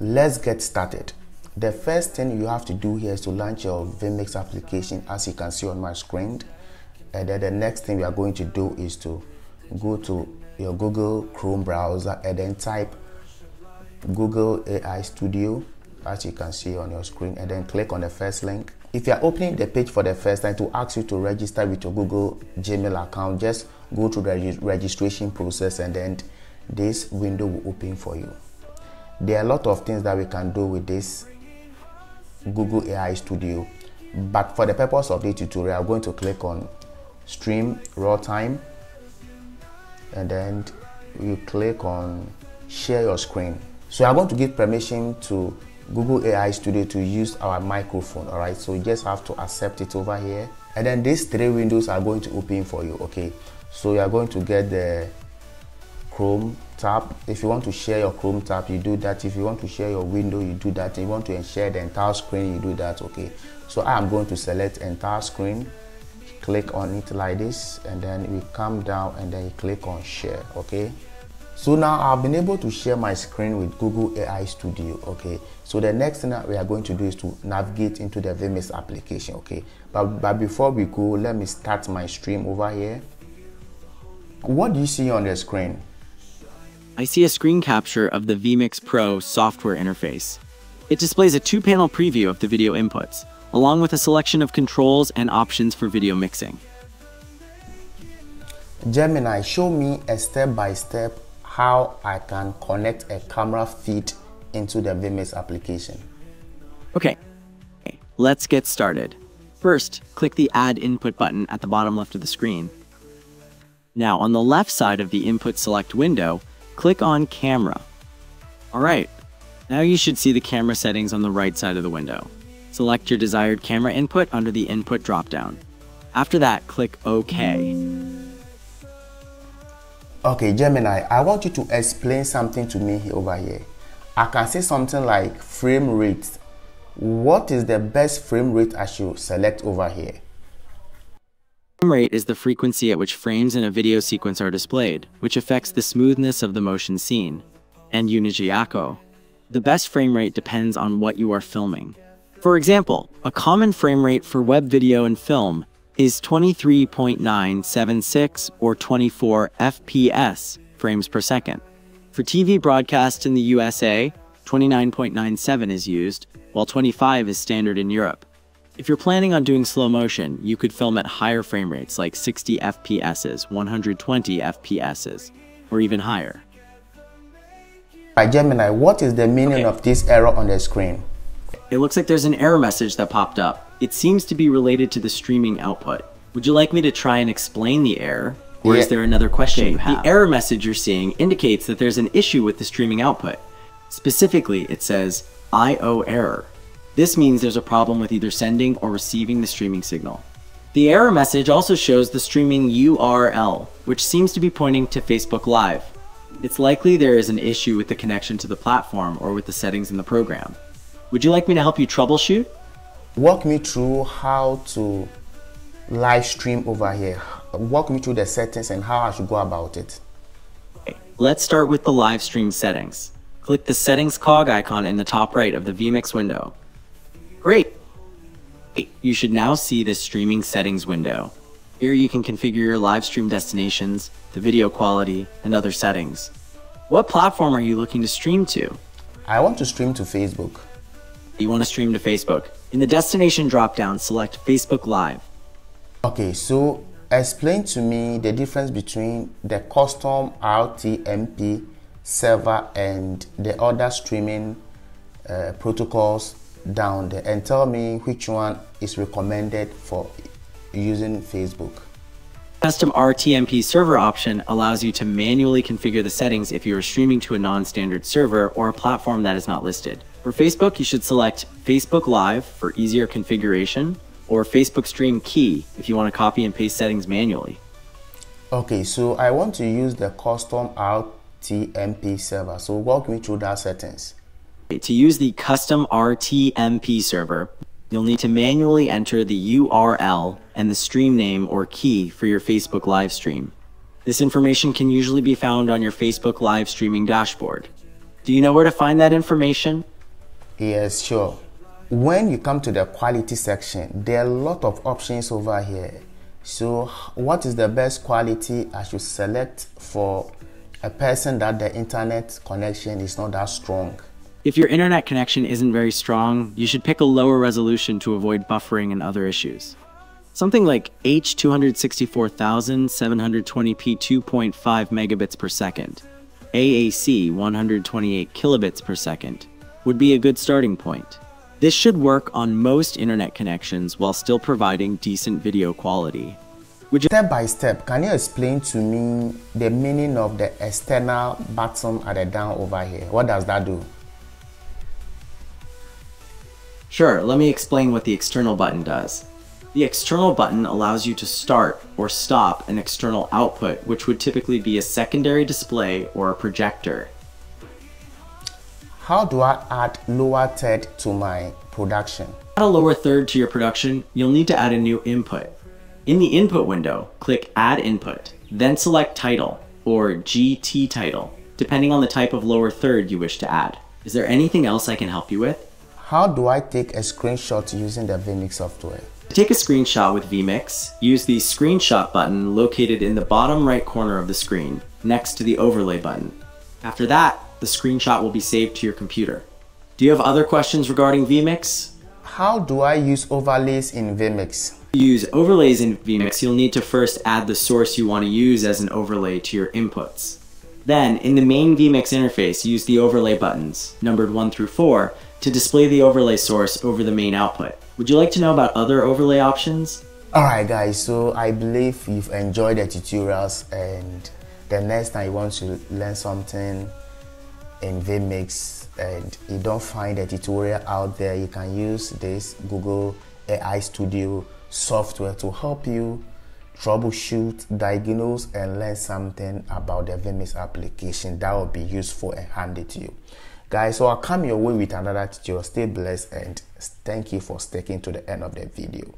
let's get started. The first thing you have to do here is to launch your vMix application as you can see on my screen. And then the next thing we are going to do is to go to your Google Chrome browser and then type Google AI Studio as you can see on your screen and then click on the first link. If you are opening the page for the first time to ask you to register with your Google Gmail account, just go through the registration process and then this window will open for you. There are a lot of things that we can do with this Google AI Studio, but for the purpose of this tutorial, I'm going to click on Stream Realtime and then you click on Share Your Screen. So I'm going to give permission to Google AI Studio to use our microphone, all right? So you just have to accept it over here. And then these three windows are going to open for you, okay? So you are going to get the Chrome tab. If you want to share your Chrome tab, you do that. If you want to share your window, you do that. If you want to share the entire screen, you do that, okay? So I am going to select entire screen, click on it like this, and then we come down and then you click on share, okay? So now I've been able to share my screen with Google AI Studio, okay? So the next thing that we are going to do is to navigate into the vMix application, okay? But, but before we go, let me start my stream over here. What do you see on the screen? I see a screen capture of the vMix Pro software interface. It displays a two-panel preview of the video inputs, along with a selection of controls and options for video mixing. Gemini, show me a step-by-step -step how I can connect a camera feed into the vMix application. Okay, let's get started. First, click the Add Input button at the bottom left of the screen. Now, on the left side of the Input Select window, click on Camera. Alright, now you should see the camera settings on the right side of the window. Select your desired camera input under the Input dropdown. After that, click OK. Okay, Gemini, I want you to explain something to me over here. I can say something like frame rate. What is the best frame rate I should select over here? Frame rate is the frequency at which frames in a video sequence are displayed, which affects the smoothness of the motion seen, and Unijiako. The best frame rate depends on what you are filming. For example, a common frame rate for web video and film is 23.976 or 24 FPS frames per second. For TV broadcasts in the USA, 29.97 is used, while 25 is standard in Europe. If you're planning on doing slow motion, you could film at higher frame rates like 60 FPS, 120 FPS, or even higher. By Gemini, what is the meaning okay. of this error on the screen? It looks like there's an error message that popped up. It seems to be related to the streaming output. Would you like me to try and explain the error? Or yeah. is there another question okay, you have? The error message you're seeing indicates that there's an issue with the streaming output. Specifically, it says I.O. error. This means there's a problem with either sending or receiving the streaming signal. The error message also shows the streaming URL, which seems to be pointing to Facebook Live. It's likely there is an issue with the connection to the platform or with the settings in the program. Would you like me to help you troubleshoot? walk me through how to live stream over here. Walk me through the settings and how I should go about it. Let's start with the live stream settings. Click the settings cog icon in the top right of the vMix window. Great! You should now see the streaming settings window. Here you can configure your live stream destinations, the video quality, and other settings. What platform are you looking to stream to? I want to stream to Facebook. You want to stream to Facebook. In the destination dropdown, select Facebook Live. Okay, so explain to me the difference between the custom RTMP server and the other streaming uh, protocols down there and tell me which one is recommended for using Facebook. Custom RTMP server option allows you to manually configure the settings if you are streaming to a non-standard server or a platform that is not listed. For Facebook, you should select Facebook Live for easier configuration or Facebook Stream Key if you want to copy and paste settings manually. Okay, so I want to use the custom RTMP server. So walk me through that settings. To use the custom RTMP server, you'll need to manually enter the URL and the stream name or key for your Facebook live stream. This information can usually be found on your Facebook live streaming dashboard. Do you know where to find that information? Yes, sure. When you come to the quality section, there are a lot of options over here. So, what is the best quality I should select for a person that the internet connection is not that strong? If your internet connection isn't very strong, you should pick a lower resolution to avoid buffering and other issues. Something like H264,720p 2.5 megabits per second, AAC 128 kilobits per second, would be a good starting point. This should work on most internet connections while still providing decent video quality. Would you step by step, can you explain to me the meaning of the external button at the down over here? What does that do? Sure, let me explain what the external button does. The external button allows you to start or stop an external output, which would typically be a secondary display or a projector. How do I add lower third to my production? Add a lower third to your production, you'll need to add a new input. In the input window, click Add Input, then select Title, or GT Title, depending on the type of lower third you wish to add. Is there anything else I can help you with? How do I take a screenshot using the vMix software? To take a screenshot with vMix, use the Screenshot button located in the bottom right corner of the screen, next to the Overlay button. After that, the screenshot will be saved to your computer. Do you have other questions regarding vMix? How do I use overlays in vMix? To use overlays in vMix, you'll need to first add the source you want to use as an overlay to your inputs. Then, in the main vMix interface, use the overlay buttons, numbered 1 through 4, to display the overlay source over the main output. Would you like to know about other overlay options? Alright guys, so I believe you've enjoyed the tutorials and the next time you want to learn something in vMix and you don't find a tutorial out there, you can use this Google AI Studio software to help you troubleshoot, diagnose, and learn something about the vMix application that will be useful and handy to you. Guys, so I'll come your way with another tutorial. Stay blessed and thank you for sticking to the end of the video.